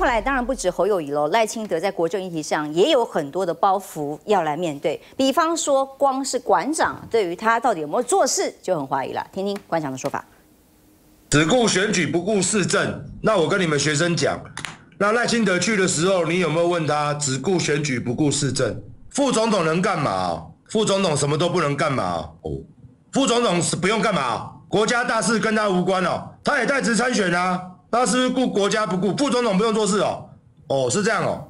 回来当然不止侯友谊喽，赖清德在国政议题上也有很多的包袱要来面对。比方说，光是馆长对于他到底有没有做事就很怀疑了。听听馆长的说法：只顾选举不顾市政。那我跟你们学生讲，那赖清德去的时候，你有没有问他只顾选举不顾市政？副总统能干嘛？副总统什么都不能干嘛？哦，副总统是不用干嘛？国家大事跟他无关哦，他也在职参选啊。那是不是顾国家不顾？副总统不用做事哦。哦，是这样哦。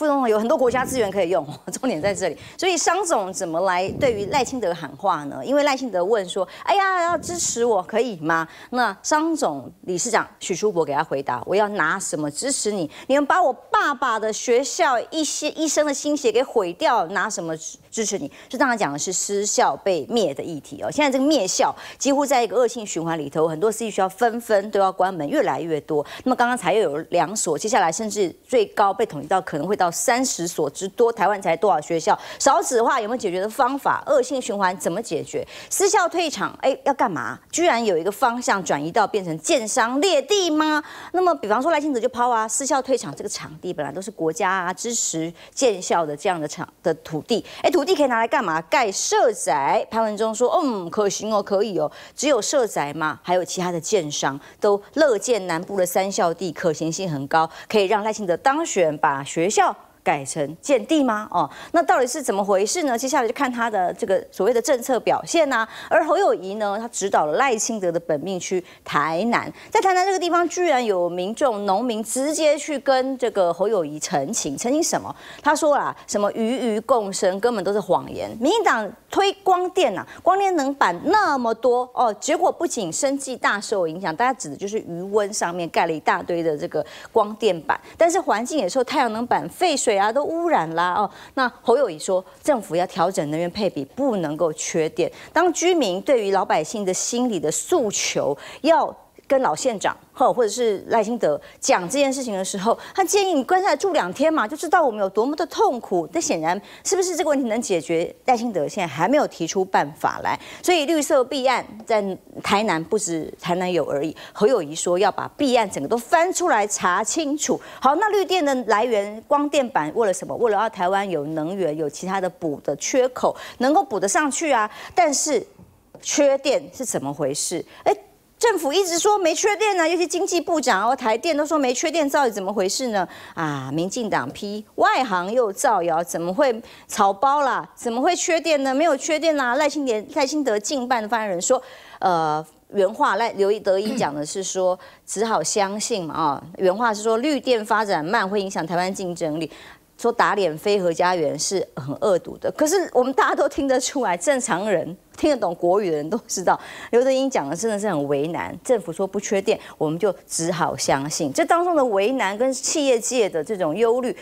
副总统有很多国家资源可以用，重点在这里。所以商总怎么来对于赖清德喊话呢？因为赖清德问说：“哎呀，要支持我可以吗？”那商总理事长许书博给他回答：“我要拿什么支持你？你们把我爸爸的学校一些医生的心血给毁掉，拿什么支持你？”这当然讲的是失校被灭的议题哦。现在这个灭校几乎在一个恶性循环里头，很多私立学校纷纷都要关门，越来越多。那么刚刚才又有两所，接下来甚至最高被统计到可能会到。三十所之多，台湾才多少学校？少子化有没有解决的方法？恶性循环怎么解决？私校退场，哎，要干嘛？居然有一个方向转移到变成建商裂地吗？那么，比方说赖清德就抛啊，私校退场这个场地本来都是国家啊支持建校的这样的场的土地，哎，土地可以拿来干嘛？盖社宅。潘文忠说，嗯，可行哦，可以哦。只有社宅吗？还有其他的建商都乐见南部的三校地可行性很高，可以让赖清德当选，把学校。改成建地吗？哦，那到底是怎么回事呢？接下来就看他的这个所谓的政策表现呐。而侯友谊呢，他指导了赖清德的本命区台南，在台南这个地方，居然有民众农民直接去跟这个侯友谊澄清，澄清什么？他说啊，什么鱼鱼共生根本都是谎言。民进党推光电呐，光电能板那么多哦，结果不仅生计大受影响，大家指的就是余温上面盖了一大堆的这个光电板，但是环境也受太阳能板废水。水啊都污染啦哦，那侯友谊说政府要调整能源配比，不能够缺电。当居民对于老百姓的心理的诉求要。跟老县长或或者是赖清德讲这件事情的时候，他建议你关下来住两天嘛，就知道我们有多么的痛苦。但显然是不是这个问题能解决？赖清德现在还没有提出办法来，所以绿色弊案在台南不止台南有而已。何友谊说要把弊案整个都翻出来查清楚。好，那绿电的来源光电板为了什么？为了要台湾有能源，有其他的补的缺口能够补得上去啊。但是缺电是怎么回事？哎。政府一直说没缺电呢，尤其经济部长哦，台电都说没缺电，到底怎么回事呢？啊，民进党批外行又造谣，怎么会草包啦？怎么会缺电呢？没有缺电啦！赖清德赖清德近办的发言人说，呃，原话赖刘德一讲的是说，只好相信嘛啊，原话是说绿电发展慢会影响台湾竞争力。说打脸飞和家园是很恶毒的，可是我们大家都听得出来，正常人听得懂国语的人都知道，刘德英讲的真的是很为难。政府说不缺电，我们就只好相信。这当中的为难跟企业界的这种忧虑，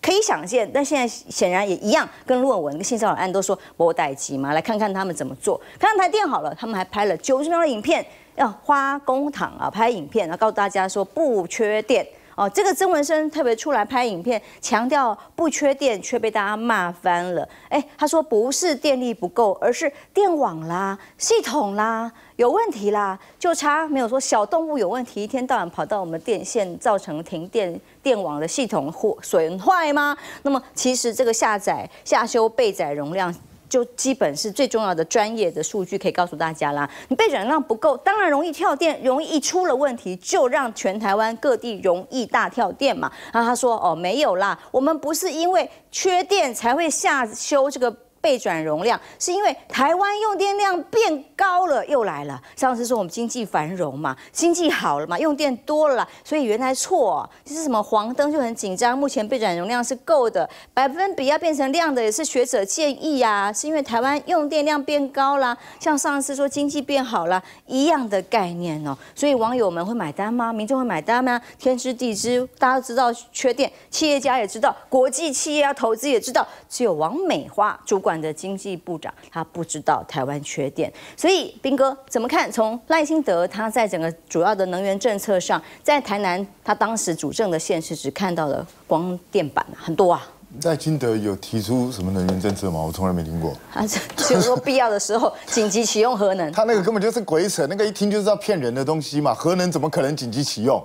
可以想见。但现在显然也一样，跟论文跟性骚扰案都说莫待机嘛，来看看他们怎么做。看看台电好了，他们还拍了九十秒的影片，要花公帑啊，拍影片，然后告诉大家说不缺电。哦，这个曾文生特别出来拍影片，强调不缺电，却被大家骂翻了。哎，他说不是电力不够，而是电网啦、系统啦有问题啦，就差没有说小动物有问题，一天到晚跑到我们电线，造成停电、电网的系统或损坏吗？那么其实这个下载、下修备载容量。就基本是最重要的专业的数据可以告诉大家啦。你备转量不够，当然容易跳电，容易一出了问题就让全台湾各地容易大跳电嘛。然后他说哦没有啦，我们不是因为缺电才会下修这个。备转容量是因为台湾用电量变高了，又来了。上次说我们经济繁荣嘛，经济好了嘛，用电多了，所以原来错，就是什么黄灯就很紧张。目前备转容量是够的，百分比要变成量的也是学者建议呀，是因为台湾用电量变高了。像上次说经济变好了，一样的概念哦。所以网友们会买单吗？民众会买单吗？天知地知，大家都知道缺电，企业家也知道，国际企业要投资也知道，只有王美花主管。的经济部长，他不知道台湾缺电，所以兵哥怎么看？从赖清德他在整个主要的能源政策上，在台南他当时主政的县市只看到了光电板很多啊。赖清德有提出什么能源政策吗？我从来没听过。他只有说必要的时候 紧急启用核能。他那个根本就是鬼扯，那个一听就知道骗人的东西嘛。核能怎么可能紧急启用？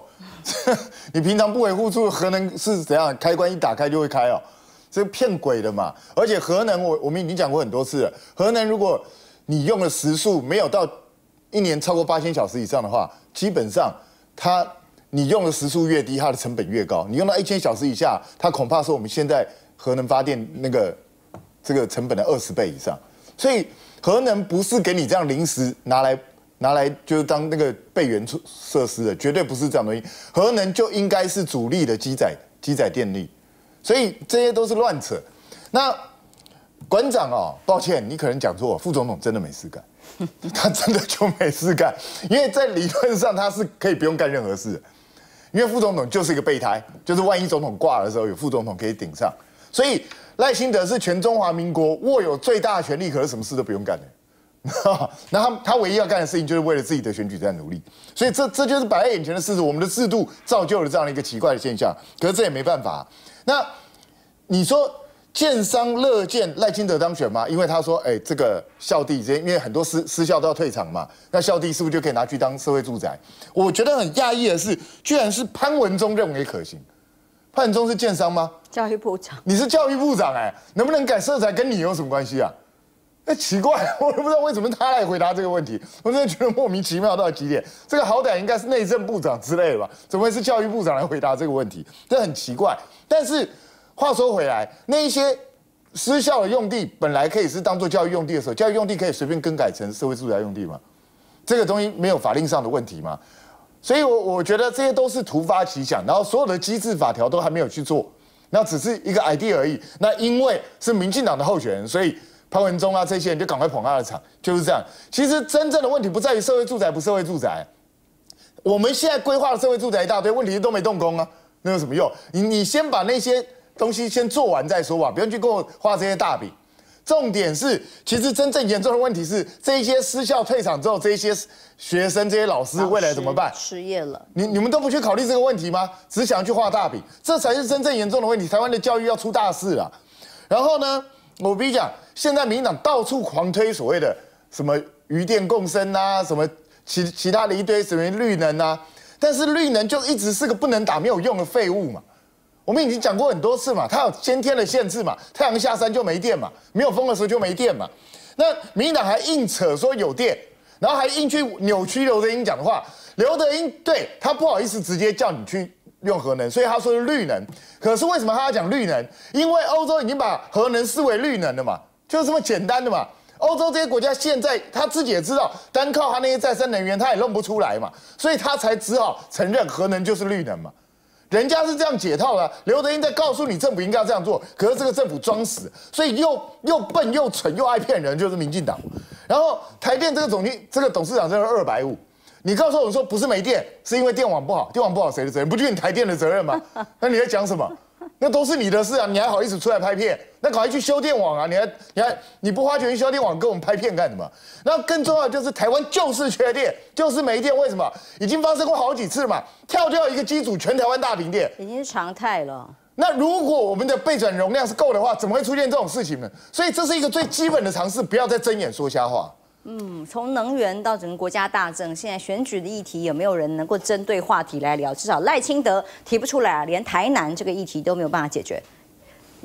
你平常不维护住核能是怎样？开关一打开就会开哦，这骗鬼的嘛！而且核能，我我们已经讲过很多次了，核能如果你用的时数没有到一年超过八千小时以上的话，基本上它你用的时数越低，它的成本越高。你用到一千小时以下，它恐怕是我们现在核能发电那个这个成本的二十倍以上。所以核能不是给你这样临时拿来。拿来就是当那个备援设施的，绝对不是这样东西。核能就应该是主力的机载机载电力，所以这些都是乱扯。那馆长哦，抱歉，你可能讲错，副总统真的没事干，他真的就没事干，因为在理论上他是可以不用干任何事，因为副总统就是一个备胎，就是万一总统挂的时候有副总统可以顶上。所以赖清德是全中华民国握有最大的权力，可是什么事都不用干的。那他他唯一要干的事情就是为了自己的选举在努力，所以这这就是摆在眼前的事实。我们的制度造就了这样的一个奇怪的现象，可是这也没办法。那你说建商乐见赖清德当选吗？因为他说，哎，这个校地，因为很多私私校都要退场嘛，那校地是不是就可以拿去当社会住宅？我觉得很讶异的是，居然是潘文忠认为可行。潘文忠是建商吗？教育部长，你是教育部长哎，能不能改色彩跟你有什么关系啊？哎，奇怪，我都不知道为什么他来回答这个问题，我真的觉得莫名其妙到极点。这个好歹应该是内政部长之类的吧？怎么会是教育部长来回答这个问题？这很奇怪。但是话说回来，那一些失效的用地本来可以是当做教育用地的时候，教育用地可以随便更改成社会住宅用地吗？这个东西没有法令上的问题吗？所以，我我觉得这些都是突发奇想，然后所有的机制法条都还没有去做，那只是一个 idea 而已。那因为是民进党的候选人，所以。潘文忠啊，这些人就赶快捧他的场，就是这样。其实真正的问题不在于社会住宅不社会住宅，我们现在规划的社会住宅一大堆，问题都没动工啊，那有什么用？你你先把那些东西先做完再说吧，不用去给我画这些大饼。重点是，其实真正严重的问题是，这些私校退场之后，这些学生、这些老师未来怎么办？失业了。你你们都不去考虑这个问题吗？只想去画大饼，这才是真正严重的问题。台湾的教育要出大事了。然后呢？我跟你讲，现在民进党到处狂推所谓的什么余电共生啊，什么其其他的一堆什么绿能啊，但是绿能就一直是个不能打、没有用的废物嘛。我们已经讲过很多次嘛，它有先天的限制嘛，太阳下山就没电嘛，没有风的时候就没电嘛。那民进党还硬扯说有电，然后还硬去扭曲刘德英讲的话，刘德英对他不好意思直接叫你去。用核能，所以他说是绿能。可是为什么他要讲绿能？因为欧洲已经把核能视为绿能了嘛，就这么简单的嘛。欧洲这些国家现在他自己也知道，单靠他那些再生能源，他也弄不出来嘛，所以他才只好承认核能就是绿能嘛。人家是这样解套的。刘德英在告诉你政府应该要这样做，可是这个政府装死，所以又又笨又蠢又爱骗人，就是民进党。然后台电这个总经这个董事长真的二百五。你告诉我说不是没电，是因为电网不好。电网不好谁的责任？不就是你台电的责任吗？那你在讲什么？那都是你的事啊！你还好意思出来拍片？那赶快去修电网啊！你还你还你不花钱去修电网，跟我们拍片干什么？那更重要的就是台湾就是缺电，就是没电。为什么？已经发生过好几次嘛！跳掉一个机组，全台湾大停电，已经是常态了。那如果我们的备转容量是够的话，怎么会出现这种事情呢？所以这是一个最基本的常识，不要再睁眼说瞎话。嗯，从能源到整个国家大政，现在选举的议题有没有人能够针对话题来聊？至少赖清德提不出来啊，连台南这个议题都没有办法解决。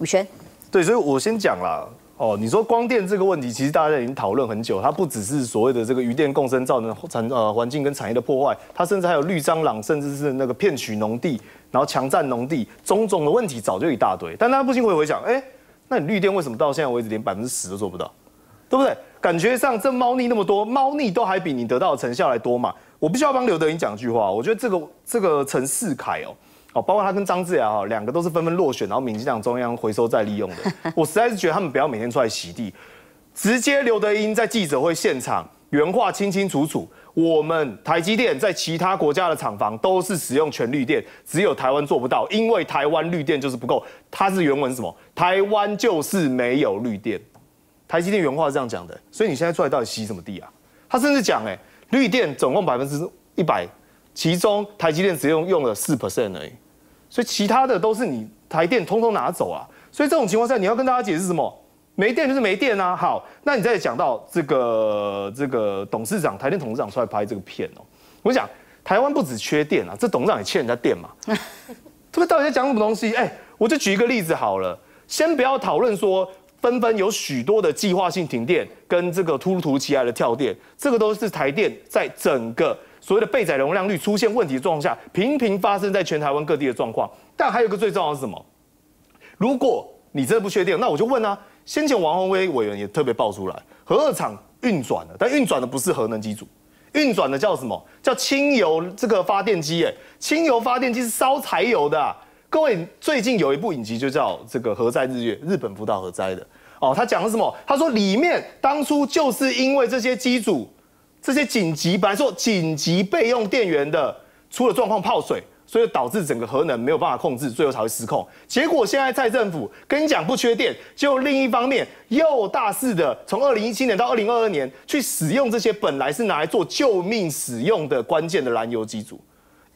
宇轩，对，所以我先讲啦。哦，你说光电这个问题，其实大家已经讨论很久，它不只是所谓的这个余电共生造成产呃环境跟产业的破坏，它甚至还有绿蟑螂，甚至是那个骗取农地，然后强占农地，种种的问题早就一大堆。但大家不禁会回想，哎，那你绿电为什么到现在为止连百分之十都做不到？对不对？感觉上这猫腻那么多，猫腻都还比你得到的成效来多嘛？我必须要帮刘德英讲句话，我觉得这个这个陈世凯哦，哦，包括他跟张志雅哈，两个都是纷纷落选，然后民进党中央回收再利用的。我实在是觉得他们不要每天出来洗地，直接刘德英在记者会现场原话清清楚楚，我们台积电在其他国家的厂房都是使用全绿电，只有台湾做不到，因为台湾绿电就是不够。他是原文什么？台湾就是没有绿电。台积电原话是这样讲的，所以你现在出来到底洗什么地啊？他甚至讲，哎，绿电总共百分之一百，其中台积电只用用了四 percent 而已，所以其他的都是你台电通通拿走啊。所以这种情况下，你要跟大家解释什么？没电就是没电啊。好，那你再讲到这个这个董事长台电董事长出来拍这个片哦，我讲台湾不止缺电啊，这董事长也欠人家电嘛。这个到底在讲什么东西？哎，我就举一个例子好了，先不要讨论说纷纷有许多的计划性停电跟这个突如其来的跳电，这个都是台电在整个所谓的备载容量率出现问题的状况下，频频发生在全台湾各地的状况。但还有一个最重要的是什么？如果你真的不确定，那我就问啊，先前王宏威委员也特别爆出来，核二厂运转了，但运转的不是核能机组，运转的叫什么？叫轻油这个发电机，哎，轻油发电机是烧柴油的啊。各位最近有一部影集就叫这个核灾日月，日本福岛核灾的哦，他讲的什么？他说里面当初就是因为这些机组，这些紧急本来说紧急备用电源的出了状况泡水。所以导致整个核能没有办法控制，最后才会失控。结果现在蔡政府跟你讲不缺电，就另一方面又大肆的从二零一七年到二零二二年去使用这些本来是拿来做救命使用的关键的燃油机组，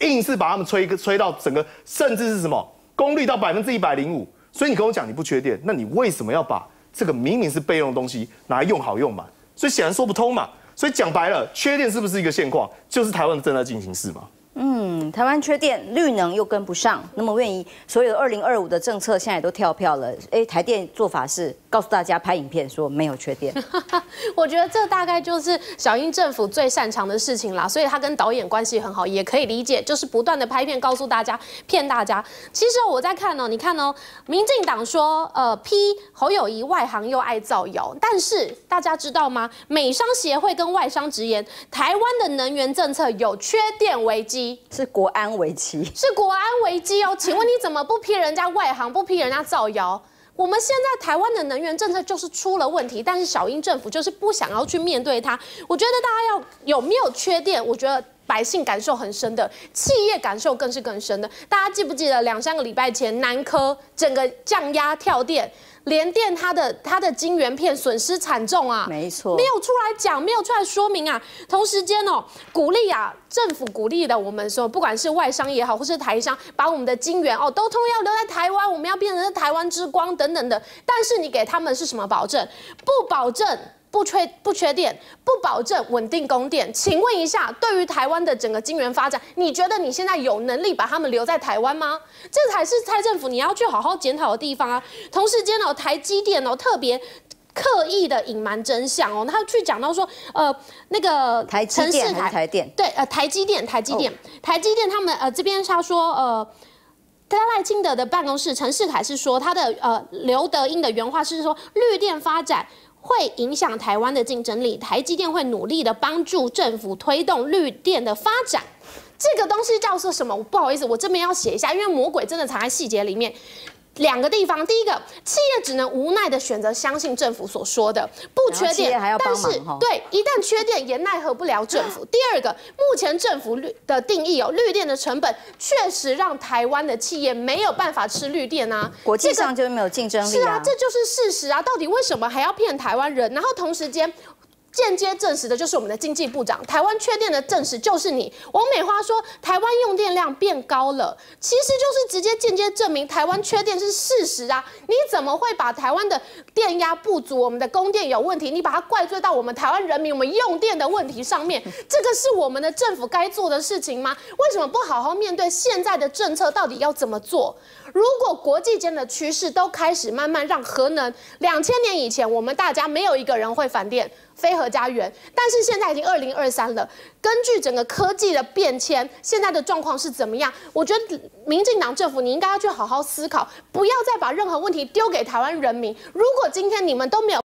硬是把他们吹个吹到整个甚至是什么功率到百分之一百零五。所以你跟我讲你不缺电，那你为什么要把这个明明是备用的东西拿来用好用嘛？所以显然说不通嘛。所以讲白了，缺电是不是一个现况？就是台湾正在进行式嘛。嗯，台湾缺电，绿能又跟不上，那么愿意所有的二零二五的政策现在都跳票了。哎，台电做法是告诉大家拍影片说没有缺电。我觉得这大概就是小英政府最擅长的事情啦，所以他跟导演关系很好，也可以理解，就是不断的拍片告诉大家骗大家。其实我在看哦，你看哦，民进党说呃批侯友谊外行又爱造谣，但是大家知道吗？美商协会跟外商直言，台湾的能源政策有缺电危机。是国安危机，是国安危机哦。请问你怎么不批人家外行，不批人家造谣？我们现在台湾的能源政策就是出了问题，但是小英政府就是不想要去面对它。我觉得大家要有没有缺电？我觉得百姓感受很深的，企业感受更是更深的。大家记不记得两三个礼拜前南科整个降压跳电？联电它的它的晶圆片损失惨重啊，没错，没有出来讲，没有出来说明啊。同时间哦，鼓励啊，政府鼓励的我们说，不管是外商也好，或是台商，把我们的晶圆哦都通要留在台湾，我们要变成台湾之光等等的。但是你给他们是什么保证？不保证。不缺不缺电，不保证稳定供电。请问一下，对于台湾的整个晶圆发展，你觉得你现在有能力把他们留在台湾吗？这才是蔡政府你要去好好检讨的地方啊。同时间哦，台积电哦特别刻意的隐瞒真相哦，他去讲到说，呃，那个台积电台电对，呃，台积电台积电台积电他们呃这边他说呃，他赖清德的办公室陈世凯是说他的呃刘德英的原话是说绿电发展。会影响台湾的竞争力，台积电会努力的帮助政府推动绿电的发展。这个东西叫做什么？不好意思，我这边要写一下，因为魔鬼真的藏在细节里面。两个地方，第一个，企业只能无奈的选择相信政府所说的不缺电，但是对一旦缺电也奈何不了政府。第二个，目前政府绿的定义有绿电的成本确实让台湾的企业没有办法吃绿电啊，国际上就是没有竞争力啊，是啊，这就是事实啊。到底为什么还要骗台湾人？然后同时间。间接证实的就是我们的经济部长，台湾缺电的证实就是你。王美花说台湾用电量变高了，其实就是直接间接证明台湾缺电是事实啊！你怎么会把台湾的电压不足、我们的供电有问题，你把它怪罪到我们台湾人民我们用电的问题上面？这个是我们的政府该做的事情吗？为什么不好好面对现在的政策到底要怎么做？如果国际间的趋势都开始慢慢让核能，两千年以前我们大家没有一个人会反电。非核家园，但是现在已经二零二三了。根据整个科技的变迁，现在的状况是怎么样？我觉得民进党政府你应该要去好好思考，不要再把任何问题丢给台湾人民。如果今天你们都没有。